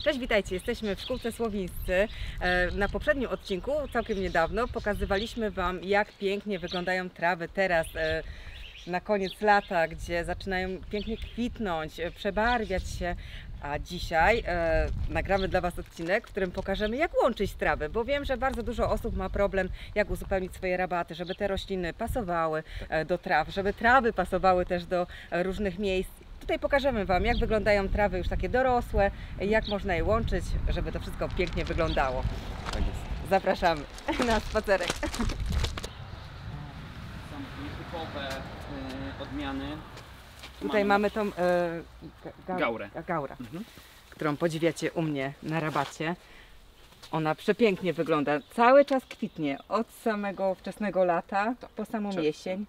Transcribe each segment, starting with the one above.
Cześć, witajcie. Jesteśmy w szkółce Słowińscy. E, Na poprzednim odcinku, całkiem niedawno, pokazywaliśmy Wam, jak pięknie wyglądają trawy teraz e, na koniec lata, gdzie zaczynają pięknie kwitnąć, e, przebarwiać się. A dzisiaj e, nagramy dla Was odcinek, w którym pokażemy, jak łączyć trawy, bo wiem, że bardzo dużo osób ma problem, jak uzupełnić swoje rabaty, żeby te rośliny pasowały e, do traw, żeby trawy pasowały też do różnych miejsc. Tutaj pokażemy Wam, jak wyglądają trawy już takie dorosłe, jak można je łączyć, żeby to wszystko pięknie wyglądało. Tak jest. Zapraszamy na spacerek. Są nietypowe y, odmiany. Tu Tutaj mamy tą e, ga- ga- Gaurę. ga- gaurę, Mhm. którą podziwiacie u mnie na rabacie. Ona przepięknie wygląda. Cały czas kwitnie, od samego wczesnego lata po samą jesień.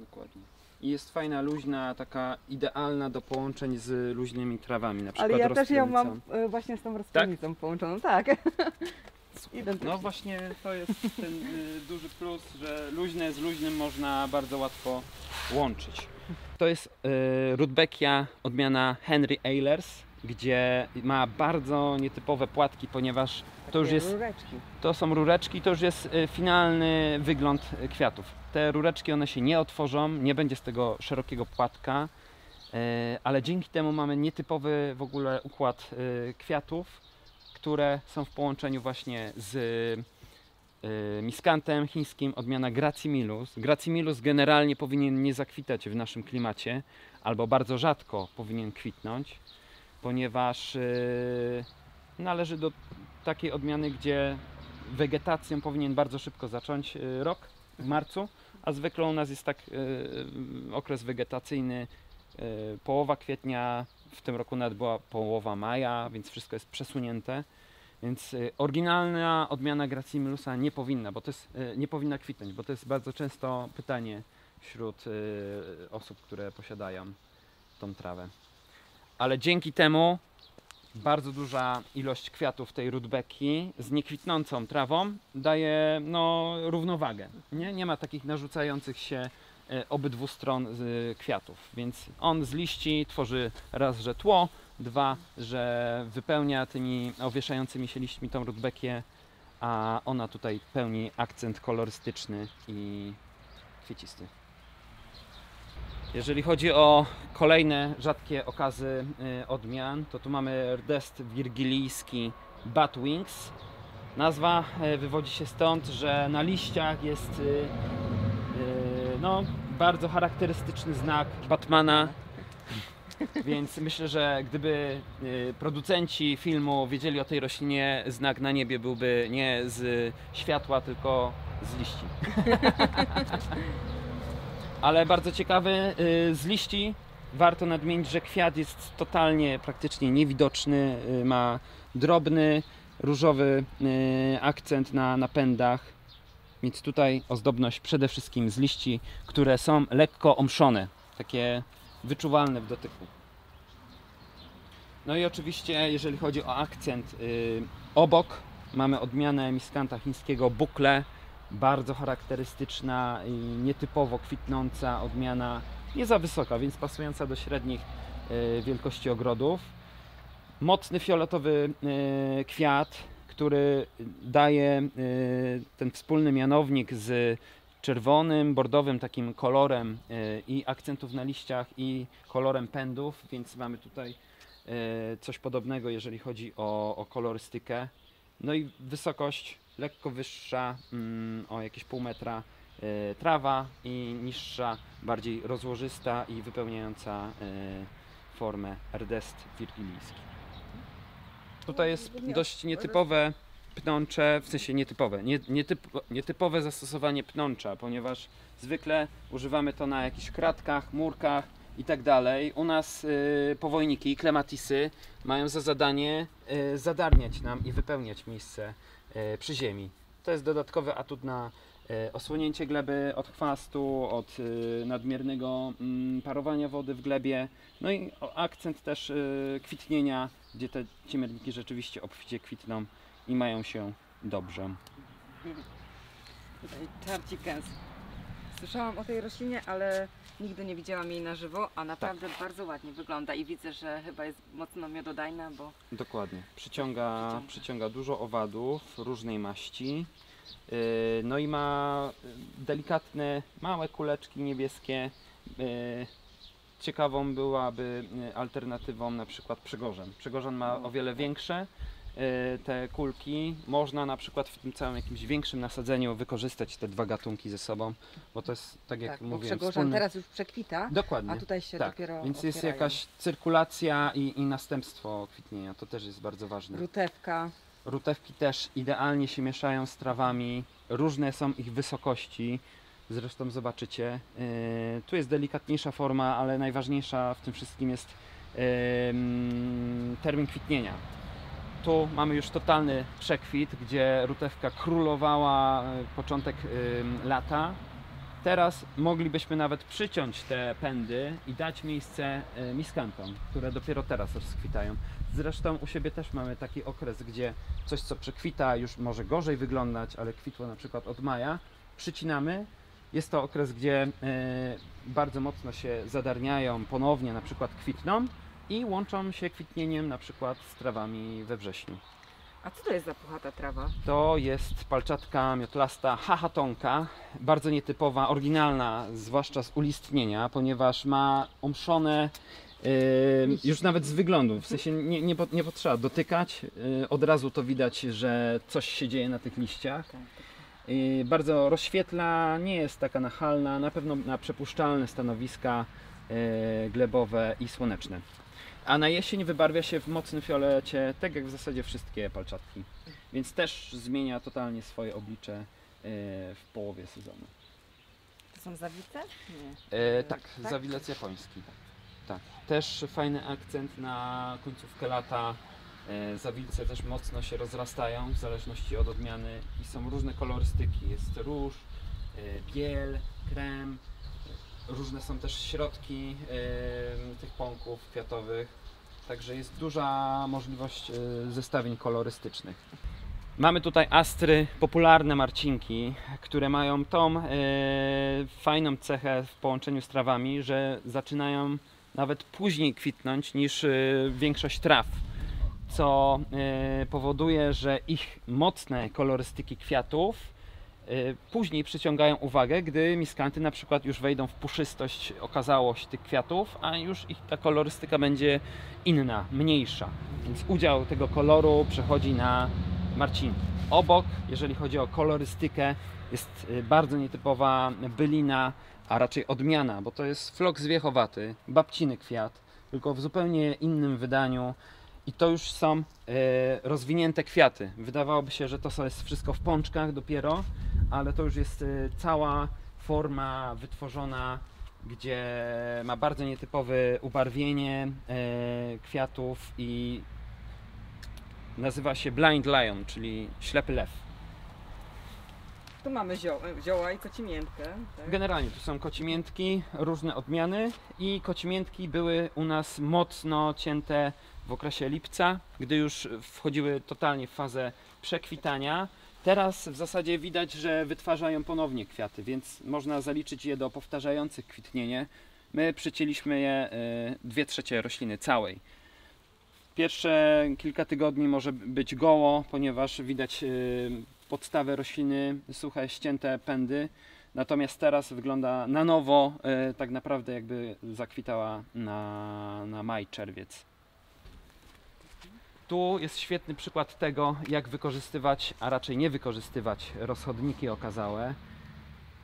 Dokładnie. I jest fajna, luźna, taka idealna do połączeń z luźnymi trawami, na przykład Ale ja też ją mam e, właśnie z tą roztrawnicą połączoną, tak. Identycznie. No właśnie to jest ten y, duży plus, że luźne z luźnym można bardzo łatwo łączyć. To jest y, Rudbeckia odmiana Henry Ehlers, gdzie ma bardzo nietypowe płatki, ponieważ to już jest rureczki. To są rureczki, to już jest y, finalny wygląd y, kwiatów. Te rureczki one się nie otworzą, nie będzie z tego szerokiego płatka, y, ale dzięki temu mamy nietypowy w ogóle układ y, kwiatów, które są w połączeniu właśnie z y, miskantem chińskim odmiana Gracimilus. Gracimilus generalnie powinien nie zakwitać w naszym klimacie, albo bardzo rzadko powinien kwitnąć, ponieważ należy do takiej odmiany, gdzie wegetacją powinien bardzo szybko zacząć rok w marcu, a zwykle u nas jest tak y, okres wegetacyjny y, połowa kwietnia, w tym roku nawet była połowa maja, więc wszystko jest przesunięte. Więc y, oryginalna odmiana Gracimilusa nie powinna, bo to jest, nie powinna kwitnąć, bo to jest bardzo często pytanie wśród osób, które posiadają tą trawę. Ale dzięki temu bardzo duża ilość kwiatów tej rudbeki z niekwitnącą trawą daje no, równowagę. Nie? nie ma takich narzucających się e, obydwu stron z kwiatów. Więc on z liści tworzy raz, że tło, dwa, że wypełnia tymi owieszającymi się liśćmi tą rudbekię, a ona tutaj pełni akcent kolorystyczny i kwiecisty. Jeżeli chodzi o kolejne rzadkie okazy y, odmian, to tu mamy rdest wirgilijski Batwings. Nazwa y, wywodzi się stąd, że na liściach jest y, no, bardzo charakterystyczny znak Batmana. Więc myślę, że gdyby producenci filmu wiedzieli o tej roślinie, znak na niebie byłby nie z światła, tylko z liści. Ale bardzo ciekawy z liści. Warto nadmienić, że kwiat jest totalnie, praktycznie niewidoczny. y, Ma drobny, różowy y, akcent na napędach. Więc tutaj ozdobność przede wszystkim z liści, które są lekko omszone, takie wyczuwalne w dotyku. No i oczywiście, jeżeli chodzi o akcent, y, obok mamy odmianę miskanta chińskiego bukle, bardzo charakterystyczna i nietypowo kwitnąca odmiana, nie za wysoka, więc pasująca do średnich y, wielkości ogrodów. Mocny fioletowy y, kwiat, który daje y, ten wspólny mianownik z czerwonym, bordowym takim kolorem i akcentów na liściach i kolorem pędów, więc mamy tutaj coś podobnego, jeżeli chodzi o, o kolorystykę. No i wysokość lekko wyższa, mm, o jakieś pół metra y, trawa i niższa, bardziej rozłożysta i wypełniająca y, formę rdest wirgilijski. Tutaj jest dość nietypowe pnącze, w sensie nietypowe, nie, nietyp, nietypowe zastosowanie pnącza, ponieważ zwykle używamy to na jakichś kratkach, murkach i tak dalej. U nas y, powojniki, klematisy mają za zadanie y, zadarniać nam i wypełniać miejsce przy ziemi. To jest dodatkowy atut na y, osłonięcie gleby od chwastu, od y, nadmiernego mm, parowania wody w glebie. No i akcent też kwitnienia, gdzie te ciemierniki rzeczywiście obficie kwitną i mają się dobrze. Tutaj czarci kęs Słyszałam o tej roślinie, ale nigdy nie widziałam jej na żywo, a naprawdę bardzo ładnie wygląda i widzę, że chyba jest mocno miododajna, bo Dokładnie. Przyciąga, Przyciąga. przyciąga dużo owadów różnej maści. Yy, No i ma yy, delikatne, małe kuleczki niebieskie. Yy, Ciekawą byłaby alternatywą na przykład przygorzan. Przygorzan ma o wiele większe yy, te kulki. Można na przykład w tym całym jakimś większym nasadzeniu wykorzystać te dwa gatunki ze sobą, bo to jest tak jak tak, bo mówiłem, Przegorzan wspólny... teraz już przekwita, Dokładnie. a tutaj się tak, dopiero więc jest otwierają. jakaś cyrkulacja i, i następstwo kwitnienia. To też jest bardzo ważne. Rutewka. Rutewki też idealnie się mieszają z trawami. Różne są ich wysokości. Zresztą zobaczycie. Yy, tu jest delikatniejsza forma, ale najważniejsza w tym wszystkim jest yy, termin kwitnienia. Tu mamy już totalny przekwit, gdzie rutewka królowała yy, początek yy, lata. Teraz moglibyśmy nawet przyciąć te pędy i dać miejsce yy, miskantom, które dopiero teraz rozkwitają. Zresztą u siebie też mamy taki okres, gdzie coś co przekwita już może gorzej wyglądać, ale kwitło na przykład od maja, przycinamy. Jest to okres, gdzie e, bardzo mocno się zadarniają, ponownie na przykład kwitną i łączą się kwitnieniem na przykład z trawami we wrześniu. A co to jest za puchata trawa? To jest palczatka miotlasta hahatonka, bardzo nietypowa, oryginalna, zwłaszcza z ulistnienia, ponieważ ma omszone yy, już nawet z wyglądu, w sensie nie, nie, nie potrzeba dotykać, yy, od razu to widać, że coś się dzieje na tych liściach. Yy, bardzo rozświetla, nie jest taka nachalna, na pewno na przepuszczalne stanowiska yy, glebowe i słoneczne. A na jesień wybarwia się w mocnym fiolecie, tak jak w zasadzie wszystkie palczatki. Więc też zmienia totalnie swoje oblicze yy, w połowie sezonu. To są zawice? Nie. E, tak, Tak? zawilec japoński. Tak. Też fajny akcent na końcówkę lata. E, zawilce też mocno się rozrastają w zależności od odmiany i są różne kolorystyki. Jest róż, e, biel, krem. Różne są też środki e, kwiatowych. Także jest duża możliwość e, zestawień kolorystycznych. Mamy tutaj astry, popularne marcinki, które mają tą e, fajną cechę w połączeniu z trawami, że zaczynają nawet później kwitnąć niż e, większość traw, co powoduje, że ich mocne kolorystyki kwiatów później przyciągają uwagę, gdy miskanty na przykład już wejdą w puszystość, okazałość tych kwiatów, a już ich ta kolorystyka będzie inna, mniejsza. Więc udział tego koloru przechodzi na marcinki. Obok, jeżeli chodzi o kolorystykę, jest y, bardzo nietypowa bylina, a raczej odmiana, bo to jest flok zwiechowaty, babciny kwiat, tylko w zupełnie innym wydaniu. I to już są e, rozwinięte kwiaty. Wydawałoby się, że to jest wszystko w pączkach dopiero, ale to już jest e, cała forma wytworzona, gdzie ma bardzo nietypowe ubarwienie e, kwiatów i nazywa się Blind Lion, czyli ślepy lew. Tu mamy zio zioła i kocimiętkę. Tak? Generalnie to są kocimiętki, różne odmiany i kocimiętki były u nas mocno cięte w okresie lipca, gdy już wchodziły totalnie w fazę przekwitania. Teraz w zasadzie widać, że wytwarzają ponownie kwiaty, więc można zaliczyć je do powtarzających kwitnienie. My przycięliśmy je y, dwie trzecie rośliny całej. Pierwsze kilka tygodni może być goło, ponieważ widać y, podstawę rośliny, suche, ścięte pędy. Natomiast teraz wygląda na nowo, y, tak naprawdę jakby zakwitała na, na maj, czerwiec. Tu jest świetny przykład tego, jak wykorzystywać, a raczej nie wykorzystywać rozchodniki okazałe.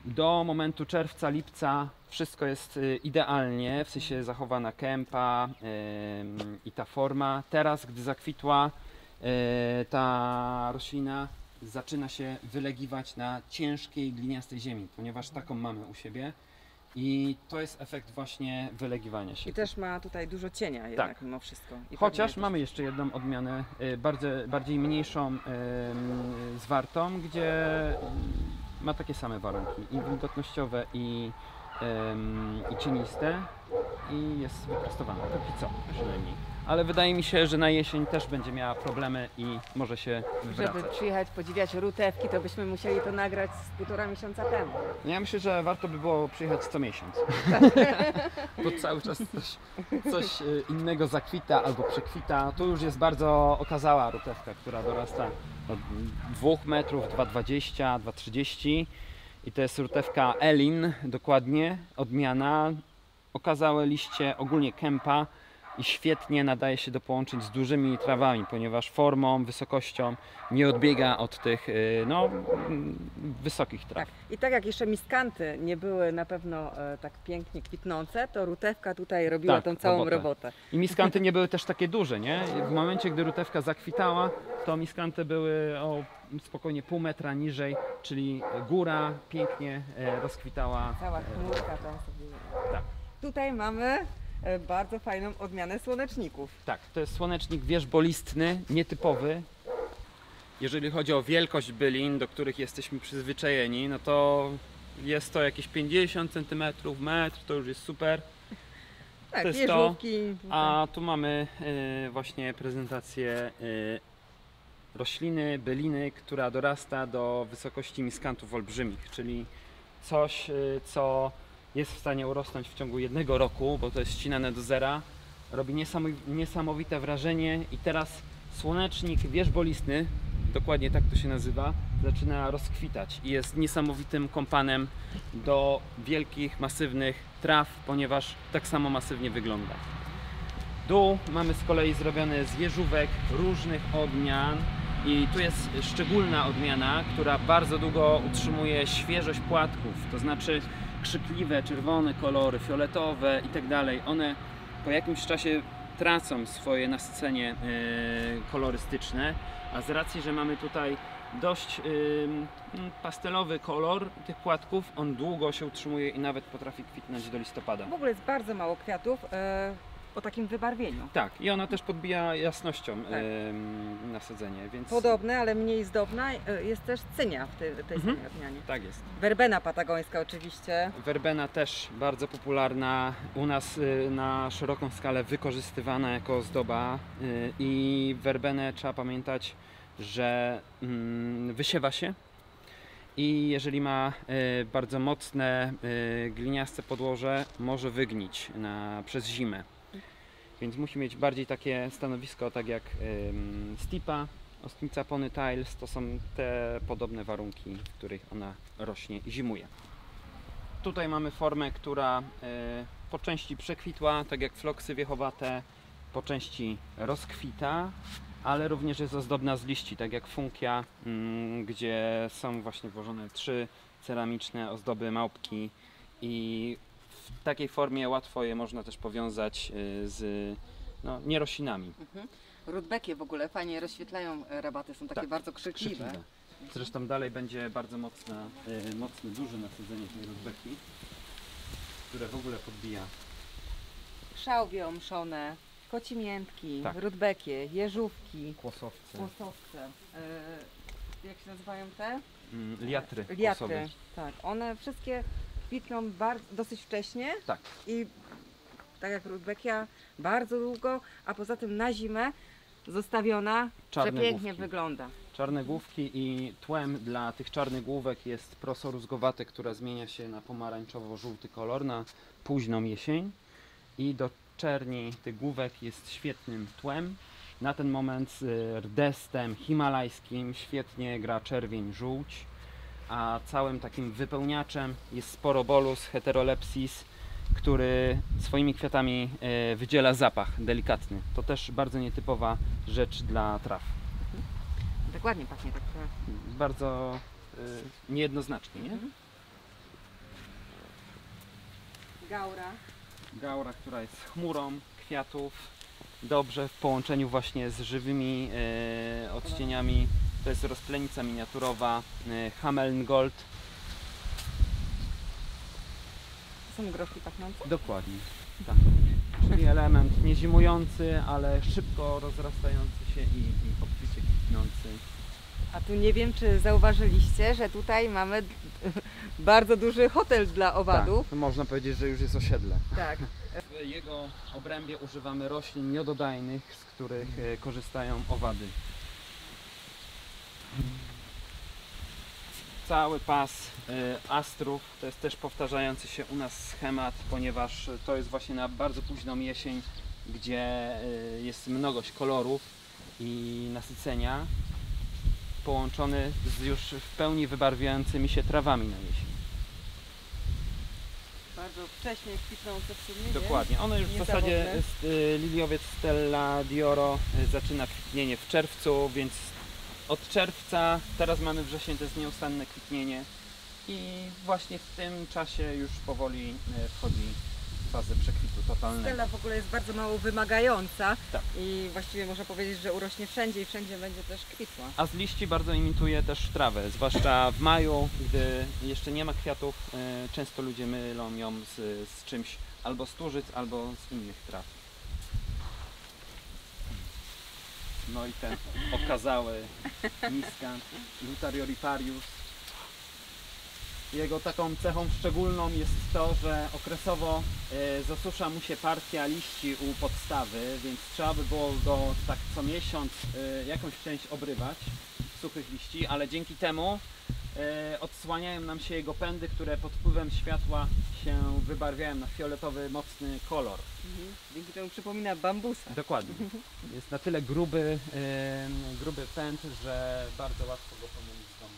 Do momentu czerwca, lipca wszystko jest y, idealnie, w sensie zachowana kępa ym, i ta forma. Teraz, gdy zakwitła y, ta roślina, zaczyna się wylegiwać na ciężkiej, gliniastej ziemi, ponieważ taką mamy u siebie. I to jest efekt właśnie wylegiwania się. I też ma tutaj dużo cienia jednak mimo wszystko. I Chociaż mamy jeszcze jedną odmianę, y, bardzo, bardziej mniejszą, ym, zwartą, gdzie ma takie same warunki i wilgotnościowe, i, ym, i cieniste, i jest wyprostowana, póki co przynajmniej. Ale wydaje mi się, że na jesień też będzie miała problemy i może się Żeby wracać. przyjechać, podziwiać rutewki, to byśmy musieli to nagrać z półtora miesiąca temu. No Ja myślę, że warto by było przyjechać co miesiąc. Bo cały czas coś, coś y, innego zakwita albo przekwita. Tu już jest bardzo okazała rutewka, która dorasta do 2 metrów, 2,20, 2,30 i to jest rutewka Elin, dokładnie, odmiana. Okazałe liście, ogólnie kępa i świetnie nadaje się do połączeń z dużymi trawami, ponieważ formą, wysokością nie odbiega od tych y, no, mm, wysokich traw. Tak. I tak jak jeszcze miskanty nie były na pewno e, tak pięknie kwitnące, to rutewka tutaj robiła Tak, tą całą robotę. robotę. I miskanty nie były też takie duże, nie? W momencie, gdy rutewka zakwitała, to miskanty były o spokojnie pół metra niżej, czyli góra pięknie e, rozkwitała. Cała chmurka tam sobie. Tak. Tutaj mamy bardzo fajną odmianę słoneczników. Tak, to jest słonecznik wierzbolistny, nietypowy. Jeżeli chodzi o wielkość bylin, do których jesteśmy przyzwyczajeni, no to jest to jakieś 50 cm, metr, to już jest super. Tak, To jest to. A tu mamy e, właśnie prezentację e, rośliny, byliny, która dorasta do wysokości miskantów olbrzymich, czyli coś, e, co jest w stanie urosnąć w ciągu jednego roku, bo to jest ścinane do zera. Robi niesamowi- niesamowite wrażenie i teraz słonecznik wierzbolistny, dokładnie tak to się nazywa, zaczyna rozkwitać i jest niesamowitym kompanem do wielkich, masywnych traw, ponieważ tak samo masywnie wygląda. Dół mamy z kolei zrobiony z jeżówek różnych odmian i tu jest szczególna odmiana, która bardzo długo utrzymuje świeżość płatków, to znaczy krzykliwe, czerwone kolory, fioletowe i tak dalej. One po jakimś czasie tracą swoje nasycenie e, kolorystyczne, a z racji, że mamy tutaj dość ym, pastelowy kolor tych płatków, on długo się utrzymuje i nawet potrafi kwitnąć do listopada. W ogóle jest bardzo mało kwiatów e, o takim wybarwieniu. Tak, i ona też podbija jasnością Tak. nasadzenie, więc Podobne, ale mniej zdobna e, jest też cynia w tej, tej Mhm. samej odmianie. tak jest. Werbena patagońska oczywiście. Werbena też bardzo popularna, u nas y, na szeroką skalę wykorzystywana jako ozdoba y, i werbenę trzeba pamiętać, że mm, wysiewa się i jeżeli ma y, bardzo mocne y, gliniaste podłoże, może wygnić na, przez zimę. Więc musi mieć bardziej takie stanowisko, tak jak ym, stipa, ostnica ponytails, to są te podobne warunki, w których ona rośnie i zimuje. Tutaj mamy formę, która e, po części przekwitła, tak jak floksy wiechowate, po części rozkwita, ale również jest ozdobna z liści, tak jak funkia, mm, gdzie są właśnie włożone trzy ceramiczne ozdoby małpki i w takiej formie łatwo je można też powiązać e, z no, nieroślinami. Rudbekie w ogóle fajnie rozświetlają e, rabaty, są takie Tak, bardzo krzykliwe. Krzykliwe. Zresztą dalej będzie bardzo mocne, mocne, duże nasadzenie tej rozbeki, które w ogóle podbija Szałwie omszone, kocimiętki, Tak. rudbekie, jeżówki, kłosowce, kłosowce. E, jak się nazywają te? mm, liatry, Liatry. Tak, one wszystkie kwitną bardzo, dosyć wcześnie Tak. i tak jak rudbekia bardzo długo, a poza tym na zimę zostawiona Czarne przepięknie główki. wygląda. Czarne główki i tłem dla tych czarnych główek jest proso rózgowate, która zmienia się na pomarańczowo-żółty kolor na późną jesień i do czerni tych główek jest świetnym tłem. Na ten moment z y, rdestem himalajskim świetnie gra czerwień, żółć, a całym takim wypełniaczem jest sporobolus heterolepsis, który swoimi kwiatami y, wydziela zapach delikatny. To też bardzo nietypowa rzecz dla traw. Dokładnie pachnie tak. trochę. bardzo y, niejednoznacznie, nie? Mhm. Gaura. Gaura, która jest chmurą kwiatów, dobrze w połączeniu właśnie z żywymi y, odcieniami. To jest rozplenica miniaturowa y, Hamelngold. Są groszki pachnące? Dokładnie. Tak. Czyli element niezimujący, ale szybko rozrastający się i, i obficie kwitnący. A tu nie wiem, czy zauważyliście, że tutaj mamy bardzo duży hotel dla owadów. Tak, można powiedzieć, że już jest osiedle. Tak. W jego obrębie używamy roślin miododajnych, z których e, korzystają owady. Cały pas e, astrów to jest też powtarzający się u nas schemat, ponieważ to jest właśnie na bardzo późną jesień, gdzie e, jest mnogość kolorów i nasycenia połączony z już w pełni wybarwiającymi się trawami na jesień. Bardzo wcześnie kwitnące w sumie. nie? Dokładnie. Ono już w zasadzie jest, y, liliowiec Stella Dioro y, zaczyna kwitnienie w czerwcu, więc od czerwca, teraz mamy wrzesień, to jest nieustanne kwitnienie i właśnie w tym czasie już powoli y, wchodzi w fazę przekwitu totalnego. Stella w ogóle jest bardzo mało wymagająca Tak. i właściwie można powiedzieć, że urośnie wszędzie i wszędzie będzie też kwitła. A z liści bardzo imituje też trawę, zwłaszcza w maju, gdy jeszcze nie ma kwiatów, y, często ludzie mylą ją z, z czymś albo z turzyc, albo z innych traw. No i ten okazały miskant Lutarioriparius. Jego taką cechą szczególną jest to, że okresowo e, zasusza mu się partia liści u podstawy, więc trzeba by było go tak co miesiąc e, jakąś część obrywać suchych liści, ale dzięki temu e, odsłaniają nam się jego pędy, które pod wpływem światła się wybarwiają na fioletowy, mocny kolor. Dzięki czemu przypomina bambusa. Dokładnie. Jest na tyle gruby, gruby pęd, że bardzo łatwo go pomylić z domu.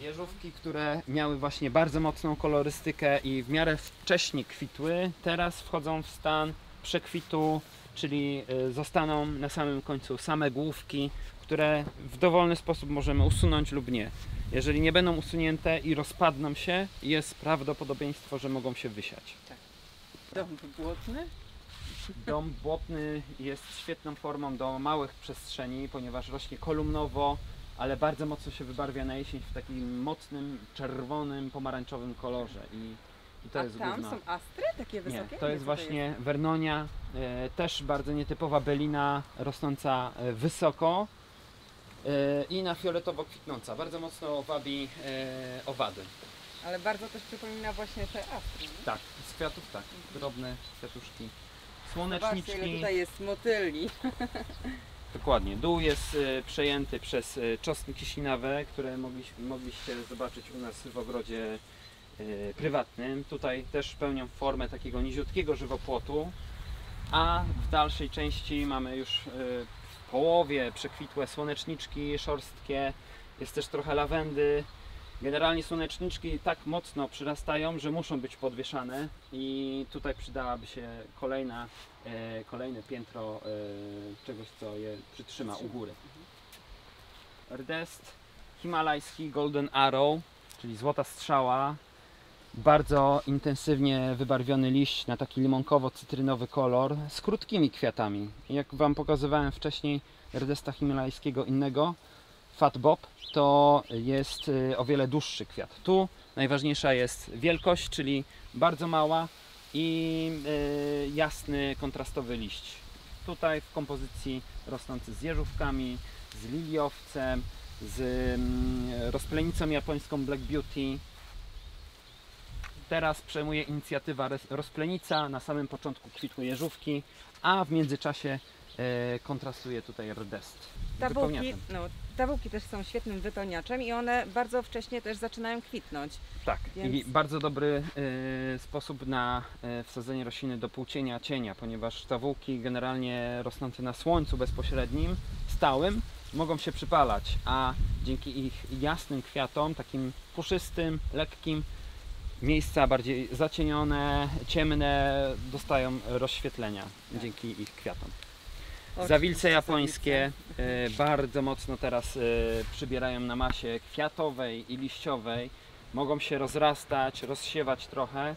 Jeżówki, które miały właśnie bardzo mocną kolorystykę i w miarę wcześnie kwitły, teraz wchodzą w stan przekwitu, czyli y, zostaną na samym końcu same główki, które w dowolny sposób możemy usunąć lub nie. Jeżeli nie będą usunięte i rozpadną się, jest prawdopodobieństwo, że mogą się wysiać. Dom błotny? Dom błotny jest świetną formą do małych przestrzeni, ponieważ rośnie kolumnowo, ale bardzo mocno się wybarwia na jesień w takim mocnym, czerwonym, pomarańczowym kolorze. I, i to A jest tam główna. są astry takie Nie, wysokie? to jest właśnie Vernonia, e, też bardzo nietypowa belina, rosnąca e, wysoko e, i na fioletowo kwitnąca. Bardzo mocno wabi e, owady. Ale bardzo też przypomina właśnie te astry. nie? Tak, z kwiatów tak, drobne kwiatuszki. Zobaczcie, ile Słoneczniczki. tutaj jest motyli. Dokładnie. Dół jest e, przejęty przez e, czosnki które mogliśmy, mogliście zobaczyć u nas w ogrodzie prywatnym. Tutaj też pełnią formę takiego niziutkiego żywopłotu, a w dalszej części mamy już e, w połowie przekwitłe słoneczniczki szorstkie, jest też trochę lawendy. Generalnie słoneczniczki tak mocno przyrastają, że muszą być podwieszane i tutaj przydałaby się kolejna e, kolejne piętro czegoś, co je przytrzyma u góry. Rdest himalajski Golden Arrow, czyli złota strzała. Bardzo intensywnie wybarwiony liść na taki limonkowo-cytrynowy kolor z krótkimi kwiatami. Jak Wam pokazywałem wcześniej rdesta himalajskiego innego, Fat Bob, to jest y, o wiele dłuższy kwiat. Tu najważniejsza jest wielkość, czyli bardzo mała, i y, jasny, kontrastowy liść. Tutaj w kompozycji rosnący z jeżówkami, z liliowcem, z mm, rozplenicą japońską Black Beauty. Teraz przejmuje inicjatywa rozplenica, na samym początku kwitły jeżówki, a w międzyczasie e, kontrastuje tutaj rdest. Wypełniaczem. no, tawułki też są świetnym wypełniaczem i one bardzo wcześnie też zaczynają kwitnąć. Tak, i Więc- bardzo dobry e, sposób na e, wsadzenie rośliny do półcienia cienia, ponieważ tawułki generalnie rosnące na słońcu bezpośrednim, stałym, mogą się przypalać, a dzięki ich jasnym kwiatom, takim puszystym, lekkim, miejsca bardziej zacienione, ciemne, dostają rozświetlenia dzięki ich kwiatom. Zawilce japońskie e, bardzo mocno teraz e, przybierają na masie kwiatowej i liściowej. Mogą się rozrastać, rozsiewać trochę.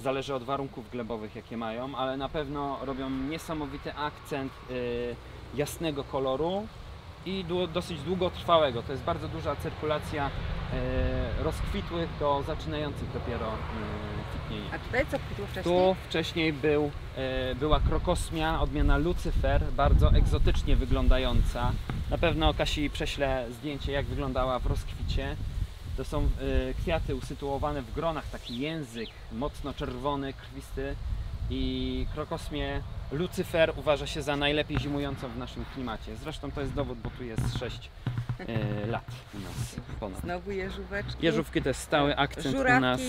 Zależy od warunków glebowych, jakie mają, ale na pewno robią niesamowity akcent e, jasnego koloru i dosyć długotrwałego. To jest bardzo duża cyrkulacja rozkwitłych do zaczynających dopiero e, kwitnienie. A tutaj co kwitło wcześniej? Tu wcześniej był, e, była krokosmia, odmiana Lucyfer, bardzo egzotycznie wyglądająca. Na pewno Kasi prześlę zdjęcie, jak wyglądała w rozkwicie. To są e, kwiaty usytuowane w gronach, taki język mocno czerwony, krwisty. I krokosmię Lucyfer uważa się za najlepiej zimującą w naszym klimacie. Zresztą to jest dowód, bo tu jest 6 lat u nas ponad. Znowu jeżóweczki. Jeżówki to jest stały akcent Żurawki u nas.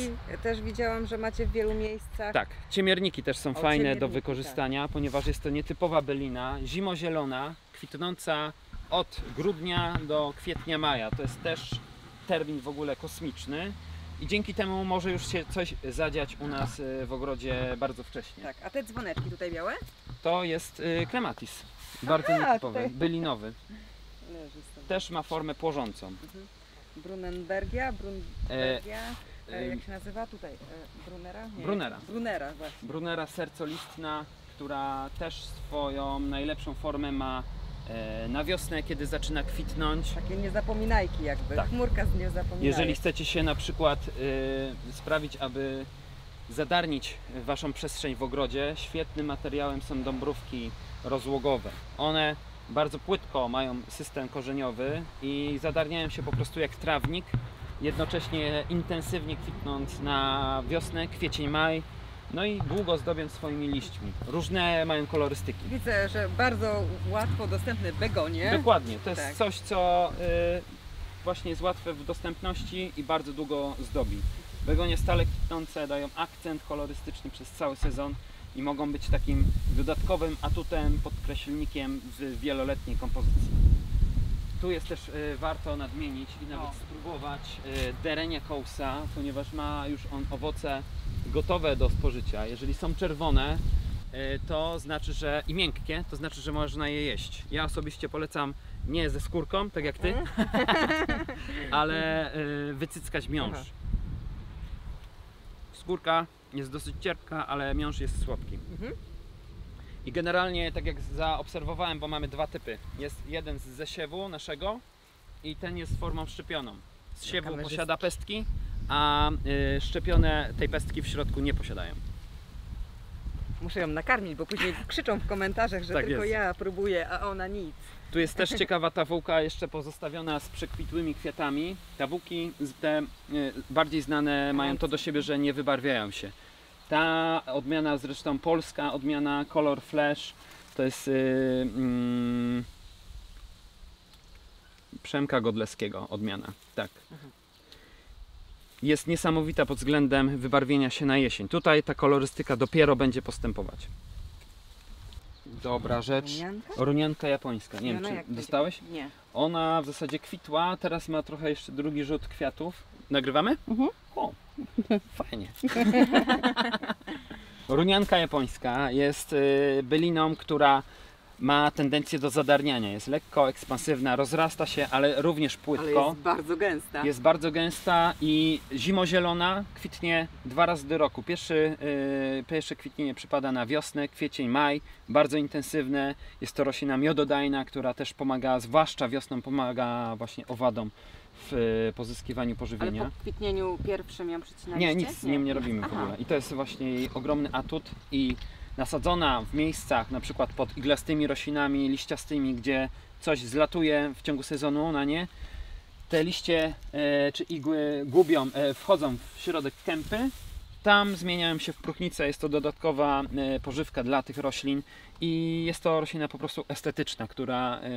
też widziałam, że macie w wielu miejscach. Tak, ciemierniki też są O, fajne do wykorzystania, ponieważ jest to nietypowa bylina, zimozielona, kwitnąca od grudnia do kwietnia, maja. To jest też termin w ogóle kosmiczny i dzięki temu może już się coś zadziać u nas y, w ogrodzie bardzo wcześnie. Tak, a te dzwoneczki tutaj białe? To jest klematis, bardzo Aha, nietypowy, tutaj- bylinowy. Też ma formę płożącą. Mhm. Brunenbergia, Brunbergia, e, jak się nazywa tutaj? E, Brunera? Nie. Brunera. Brunera, właśnie. Brunera sercolistna, która też swoją najlepszą formę ma e, na wiosnę, kiedy zaczyna kwitnąć. Takie niezapominajki jakby, Tak. chmurka z niezapominajek. Jeżeli chcecie się na przykład y, sprawić, aby zadarnić Waszą przestrzeń w ogrodzie, świetnym materiałem są dąbrówki rozłogowe. One bardzo płytko mają system korzeniowy i zadarniają się po prostu jak trawnik, jednocześnie intensywnie kwitnąc na wiosnę, kwiecień, maj, no i długo zdobiąc swoimi liśćmi. Różne mają kolorystyki. Widzę, że bardzo łatwo dostępne begonie. Dokładnie, to jest Tak. coś, co y, właśnie jest łatwe w dostępności i bardzo długo zdobi. Begonie stale kwitnące dają akcent kolorystyczny przez cały sezon i mogą być takim dodatkowym atutem, podkreślnikiem w wieloletniej kompozycji. Tu jest też y, warto nadmienić i nawet O. spróbować y, derenia kousa, ponieważ ma już on owoce gotowe do spożycia. Jeżeli są czerwone, y, to znaczy, że i miękkie, to znaczy, że można je jeść. Ja osobiście polecam nie ze skórką, tak jak ty, ale y, wycyckać miąższ. Skórka jest dosyć cierpka, ale miąższ jest słodki. Mhm. I generalnie, tak jak zaobserwowałem, bo mamy dwa typy. Jest jeden z zesiewu naszego i ten jest formą szczepioną. Z siewu posiada pestki, a y, szczepione tej pestki w środku nie posiadają. Muszę ją nakarmić, bo później krzyczą w komentarzach, że Tak tylko jest. ja próbuję, a ona nic. Tu jest też ciekawa tawułka jeszcze pozostawiona z przekwitłymi kwiatami. Tawułki z- te y, bardziej znane mają to do siebie, że nie wybarwiają się. Ta odmiana zresztą polska, odmiana Color Flash, to jest y, mm, Przemka Godleskiego odmiana, tak. Mhm. Jest niesamowita pod względem wybarwienia się na jesień. Tutaj ta kolorystyka dopiero będzie postępować. Dobra rzecz. Runianka? Runianka japońska. Nie Ona wiem, jak czy dostałeś? Nie. Ona w zasadzie kwitła, teraz ma trochę jeszcze drugi rzut kwiatów. Nagrywamy? Mhm. O, fajnie. Runianka japońska jest y, byliną, która ma tendencję do zadarniania. Jest lekko ekspansywna, rozrasta się, ale również Ale płytko. jest bardzo gęsta. Jest bardzo gęsta i zimozielona, kwitnie dwa razy do roku. Pierwszy, yy, pierwsze kwitnienie przypada na wiosnę, kwiecień, maj, bardzo intensywne. Jest to roślina miododajna, która też pomaga, zwłaszcza wiosną, pomaga właśnie owadom w yy, pozyskiwaniu Ale pożywienia. po kwitnieniu pierwszym ją przycinaliście? Nie, nic z nim nie robimy w ogóle. I to jest właśnie jej ogromny atut i nasadzona w miejscach na przykład pod iglastymi roślinami, liściastymi, gdzie coś zlatuje w ciągu sezonu na nie, te liście e, czy igły gubią, e, wchodzą w środek kępy, tam zmieniają się w próchnicę, jest to dodatkowa e, pożywka dla tych roślin i jest to roślina po prostu estetyczna, która e,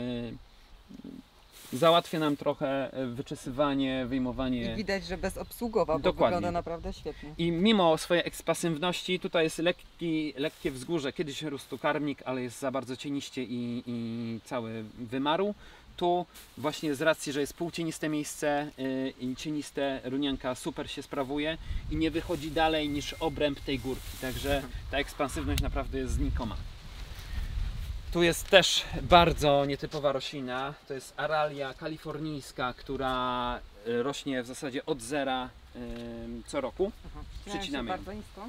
załatwia nam trochę e, wyczesywanie, wyjmowanie I widać, że bezobsługowa, bo Dokładnie. wygląda naprawdę świetnie. i mimo swojej ekspansywności, tutaj jest lekki, lekkie wzgórze. Kiedyś rósł tu karmnik, ale jest za bardzo cieniście i, i cały wymarł. Tu właśnie z racji, że jest półcieniste miejsce yy, i cieniste, runianka super się sprawuje i nie wychodzi dalej niż obręb tej górki. Także ta ekspansywność naprawdę jest znikoma. Tu jest też bardzo nietypowa roślina. To jest aralia kalifornijska, która y, rośnie w zasadzie od zera co roku. Aha. Przycinamy ją. bardzo nisko.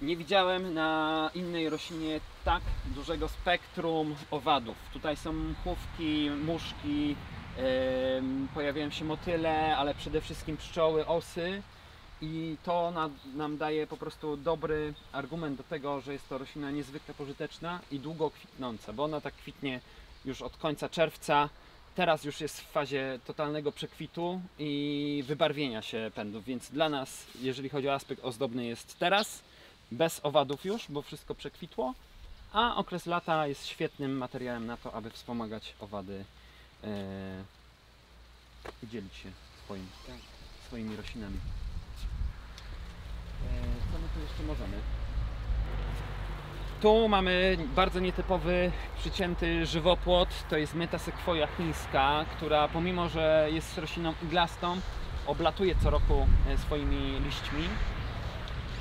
Nie widziałem na innej roślinie tak dużego spektrum owadów. Tutaj są mchówki, muszki, pojawiają się motyle, ale przede wszystkim pszczoły, osy. I to na, nam daje po prostu dobry argument do tego, że jest to roślina niezwykle pożyteczna i długo kwitnąca, bo ona tak kwitnie już od końca czerwca. Teraz już jest w fazie totalnego przekwitu i wybarwienia się pędów, więc dla nas, jeżeli chodzi o aspekt ozdobny, jest teraz, bez owadów już, bo wszystko przekwitło, a okres lata jest świetnym materiałem na to, aby wspomagać owady i dzielić się swoim, swoimi roślinami. E, co my tu jeszcze możemy? Tu mamy bardzo nietypowy, przycięty żywopłot. To jest metasekwoja chińska, która pomimo, że jest rośliną iglastą, oblatuje co roku e, swoimi liśćmi.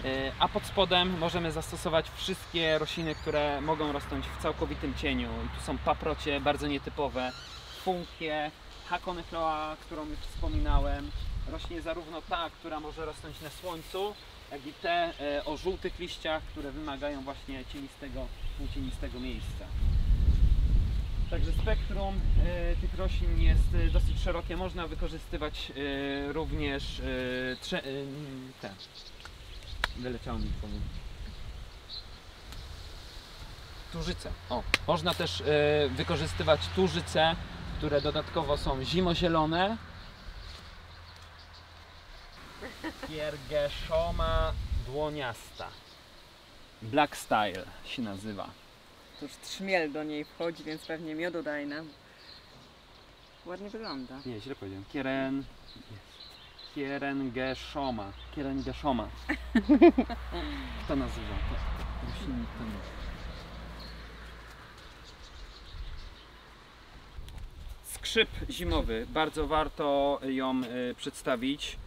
E, A pod spodem możemy zastosować wszystkie rośliny, które mogą rosnąć w całkowitym cieniu. Tu są paprocie bardzo nietypowe, funkie, hakonechloa, którą już wspominałem. Rośnie zarówno ta, która może rosnąć na słońcu, jak i te e, o żółtych liściach, które wymagają właśnie cienistego, cienistego miejsca. Także spektrum e, tych roślin jest e, dosyć szerokie. Można wykorzystywać również trze, te. Wyleciało mi pomóc. Tużyce. O, można też wykorzystywać tużyce, które dodatkowo są zimozielone. Piergeszoma dłoniasta. Black Style się nazywa. Tu już trzmiel do niej wchodzi, więc pewnie miododajna. Ładnie wygląda. Nie, źle powiedziałem. Kieren... Kierengeszoma. Kierengeszoma. Kto nazywa? To roślinnik to nie. Skrzyp zimowy. Bardzo warto ją y, przedstawić,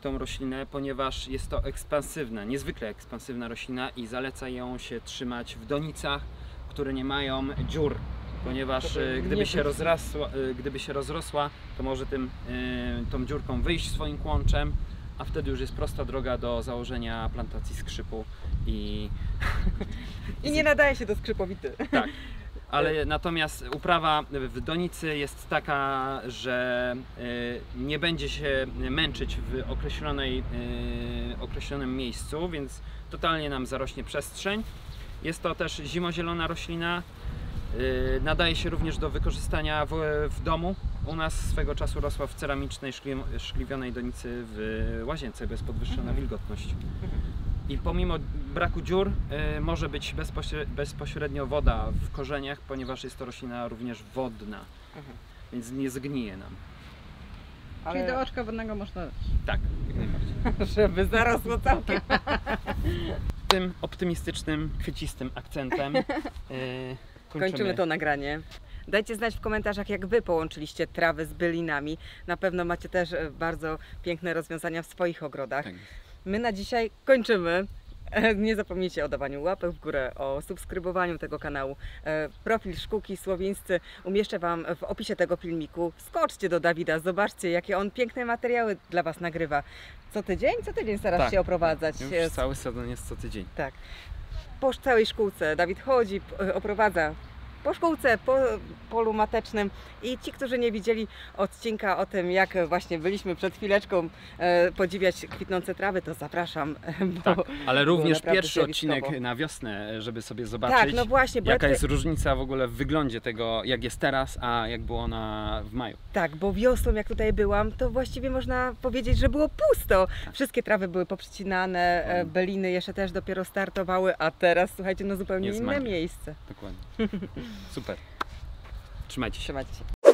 tą roślinę, ponieważ jest to ekspansywna, niezwykle ekspansywna roślina i zaleca ją się trzymać w donicach, które nie mają dziur. Ponieważ nie gdyby się, rozrasła, y, gdyby się rozrosła, to może tym, y, tą dziurką wyjść swoim kłączem, a wtedy już jest prosta droga do założenia plantacji skrzypu i I nie nadaje się do skrzypowity. tak. Ale natomiast uprawa w donicy jest taka, że y, nie będzie się męczyć w określonej, y, określonym miejscu, więc totalnie nam zarośnie przestrzeń. Jest to też zimozielona roślina. y, Nadaje się również do wykorzystania w, w domu. U nas swego czasu rosła w ceramicznej szkli- szkliwionej donicy w łazience, bo jest podwyższona Mhm. wilgotność. I pomimo braku dziur y, może być bezpośre- bezpośrednio woda w korzeniach, ponieważ jest to roślina również wodna, Mhm. więc nie zgnije nam. Czyli do oczka wodnego można dać. Tak, jak najbardziej. żeby zarosło całkiem. Tym optymistycznym, kwiecistym akcentem y, kończymy. Kończymy to nagranie. Dajcie znać w komentarzach, jak Wy połączyliście trawy z bylinami. Na pewno macie też e, bardzo piękne rozwiązania w swoich ogrodach. Tak. My na dzisiaj kończymy. Nie zapomnijcie o dawaniu łapek w górę, o subskrybowaniu tego kanału. E, Profil Szkółki Słowińscy umieszczę Wam w opisie tego filmiku. Skoczcie do Dawida, zobaczcie, jakie on piękne materiały dla Was nagrywa. Co tydzień? Co tydzień starasz Tak. się oprowadzać. Już cały sezon jest co tydzień. tak. Po całej szkółce Dawid chodzi, oprowadza po szkółce, po polu matecznym i ci, którzy nie widzieli odcinka o tym, jak właśnie byliśmy przed chwileczką e, podziwiać kwitnące trawy, to zapraszam. Bo, Tak, ale również pierwszy odcinek na wiosnę, żeby sobie tak, zobaczyć, no właśnie, jaka jest różnica w ogóle w wyglądzie tego, jak jest teraz, a jak było na, w maju. tak, bo wiosną jak tutaj byłam, to właściwie można powiedzieć, że było pusto. Tak. Wszystkie trawy były poprzycinane, e, beliny jeszcze też dopiero startowały, a teraz słuchajcie, no zupełnie Jest inne magia. miejsce. Dokładnie. Super. Trzymajcie się. Trzymajcie się.